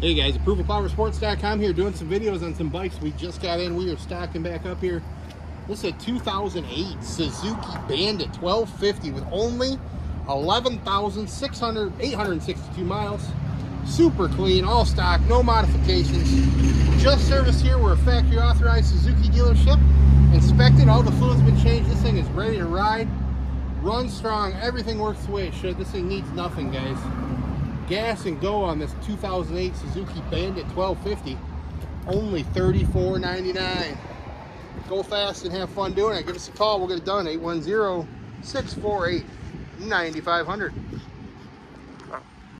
Hey guys, ApprovalPowerSports.com here doing some videos on some bikes we just got in. We are stocking back up here. This is a 2008 Suzuki Bandit 1250 with only 11,600, 862 miles. Super clean, all stock, no modifications. Just serviced here. We're a factory authorized Suzuki dealership. Inspected, all the fluid's been changed. This thing is ready to ride. Runs strong, everything works the way it should. This thing needs nothing, guys gas and go on this 2008 Suzuki Bandit 1250 only $34.99 go fast and have fun doing it. Give us a call. We'll get it done. 810 648 9500